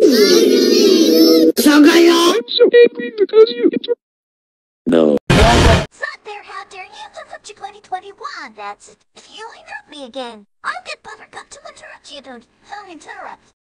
I'm so angry because you inter- No. Not there, how dare you? live up to 2021. That's it. If you interrupt me again, I'll get Buttercup to interrupt you Don't interrupt.